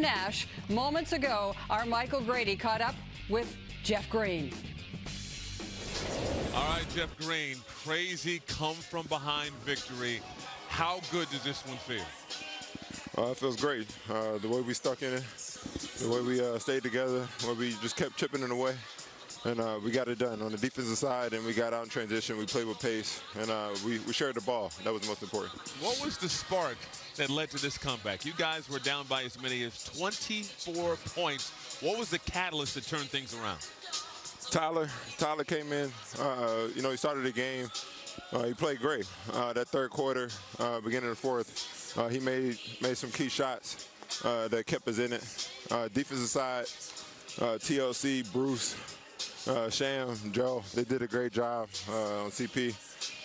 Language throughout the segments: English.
Nash. Moments ago, our Michael Grady caught up with Jeff Green. All right, Jeff Green, crazy come from behind victory. How good does this one feel? Uh, it feels great. Uh, the way we stuck in it, the way we uh, stayed together, where we just kept chipping it the way, and uh, we got it done on the defensive side. And we got out in transition. We played with pace, and uh, we, we shared the ball. That was most important. What was the spark that led to this comeback? You guys were down by as many as 24 points. What was the catalyst to turn things around? Tyler, Tyler came in. Uh, you know, he started the game. Uh, he played great. Uh, that third quarter, uh, beginning of the fourth, uh, he made made some key shots uh, that kept us in it. defensive side, TLC, Bruce, Sham, Joe, they did a great job on CP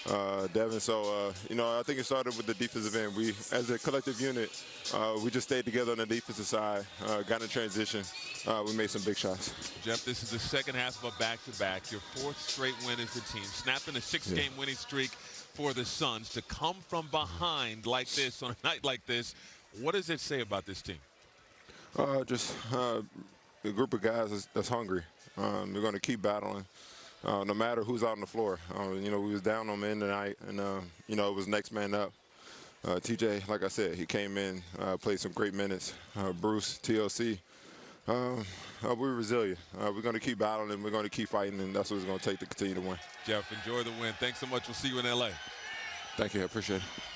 uh, Devin. So, uh, you know, I think it started with the defensive end. We, as a collective unit, uh, we just stayed together on the defensive side, uh, got in transition. Uh, we made some big shots. Jeff, this is the second half of a back-to-back. Your fourth straight win as a team, snapping a six-game yeah. winning streak for the Suns. To come from behind like this on a night like this, what does it say about this team? Uh, just a group of guys that's, that's hungry. Um, we're going to keep battling uh, no matter who's out on the floor. Uh, you know, we was down on men tonight, and uh, you know it was next man up. Uh, TJ, like I said, he came in, uh, played some great minutes. Uh, Bruce, TLC. Um, we're resilient. we're going to keep battling. And we're going to keep fighting, and that's what it's going to take to continue to win. Jeff, enjoy the win. Thanks so much. We'll see you in LA. Thank you. I appreciate it.